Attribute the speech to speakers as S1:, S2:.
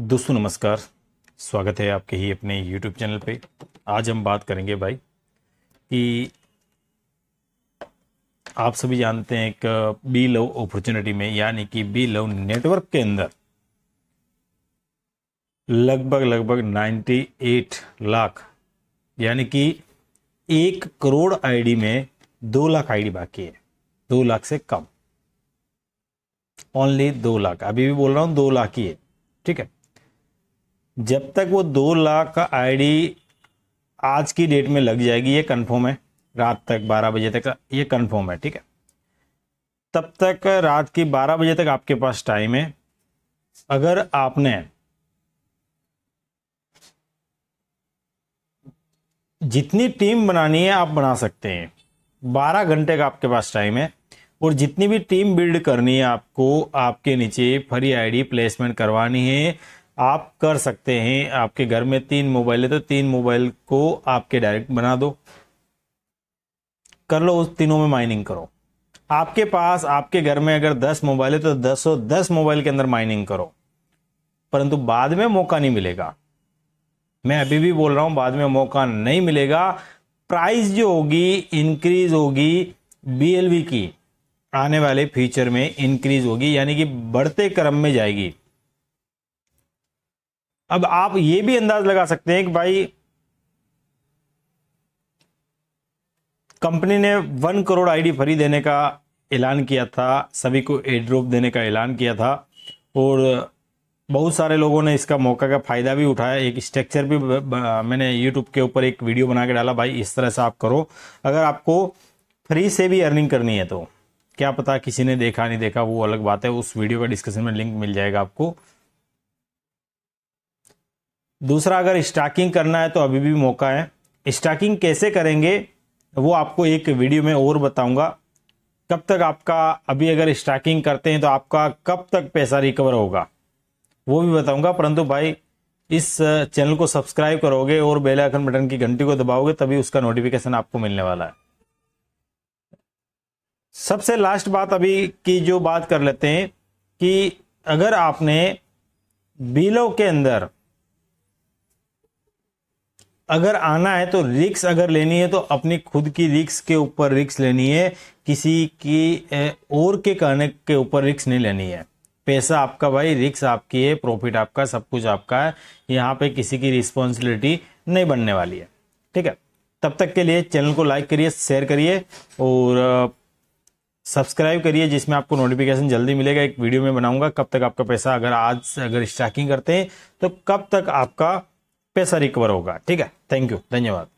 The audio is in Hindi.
S1: दोस्तों, नमस्कार। स्वागत है आपके ही अपने YouTube चैनल पे। आज हम बात करेंगे भाई कि आप सभी जानते हैं एक बी लव अपॉर्चुनिटी में, यानी कि बी लव नेटवर्क के अंदर लगभग लगभग 98 लाख, यानी कि एक करोड़ आईडी में दो लाख आईडी बाकी है। दो लाख से कम। ओनली दो लाख। अभी भी बोल रहा हूँ, दो लाख ही है। ठीक है? जब तक वो दो लाख का आईडी आज की डेट में लग जाएगी, ये कंफर्म है। रात तक 12 बजे तक ये कंफर्म है, ठीक है? तब तक रात की 12 बजे तक आपके पास टाइम है। अगर आपने जितनी टीम बनानी है, आप बना सकते हैं। 12 घंटे का आपके पास टाइम है और जितनी भी टीम बिल्ड करनी है आपको, आपके नीचे फ्री आईडी प्लेसमेंट करवानी है। आप कर सकते हैं। आपके घर में तीन मोबाइल है तो तीन मोबाइल को आपके डायरेक्ट बना दो। कर लो, उस तीनों में माइनिंग करो। आपके पास, आपके घर में अगर दस मोबाइल है तो दसों, दस मोबाइल के अंदर माइनिंग करो। परंतु बाद में मौका नहीं मिलेगा। मैं अभी भी बोल रहा हूँ, बाद में मौका नहीं मिलेगा। प्राइस जो होगी इंक्रीज होगी बीएलवी की, आने वाले फ्यूचर में इंक्रीज होगी, यानी कि बढ़ते क्रम में जाएगी। अब आप ये भी अंदाज लगा सकते हैं कि भाई, कंपनी ने वन करोड़ आईडी फ्री देने का ऐलान किया था, सभी को एड ड्रॉप देने का ऐलान किया था, और बहुत सारे लोगों ने इसका मौका का फ़ायदा भी उठाया। एक स्ट्रक्चर भी मैंने यूट्यूब के ऊपर एक वीडियो बना के डाला, भाई, इस तरह से आप करो। अगर आपको फ्री से भी अर्निंग करनी है तो क्या पता किसी ने देखा, नहीं देखा, वो अलग बात है, उस वीडियो का डिस्कशन में लिंक मिल जाएगा आपको। दूसरा, अगर स्टाकिंग करना है तो अभी भी मौका है। स्टाकिंग कैसे करेंगे, वो आपको एक वीडियो में और बताऊँगा। कब तक आपका, अभी अगर स्टाकिंग करते हैं तो आपका कब तक पैसा रिकवर होगा, वो भी बताऊँगा। परंतु भाई, इस चैनल को सब्सक्राइब करोगे और बेल आइकन बटन की घंटी को दबाओगे, तभी उसका नोटिफिकेशन आपको मिलने वाला है। सबसे लास्ट बात अभी की जो बात कर लेते हैं कि अगर आपने बिलो के अंदर अगर आना है तो रिक्स अगर लेनी है तो अपनी खुद की रिक्स के ऊपर रिक्स लेनी है। किसी की और के कहने के ऊपर रिक्स नहीं लेनी है। पैसा आपका भाई, रिक्स आपकी है, प्रॉफिट आपका, सब कुछ आपका है। यहाँ पे किसी की रिस्पॉन्सिबिलिटी नहीं बनने वाली है। ठीक है? तब तक के लिए चैनल को लाइक करिए, शेयर करिए और सब्सक्राइब करिए, जिसमें आपको नोटिफिकेशन जल्दी मिलेगा। एक वीडियो में बनाऊँगा, कब तक आपका पैसा अगर आज अगर स्टैकिंग करते हैं तो कब तक आपका पैसा रिकवर होगा। ठीक है? थैंक यू धन्यवाद।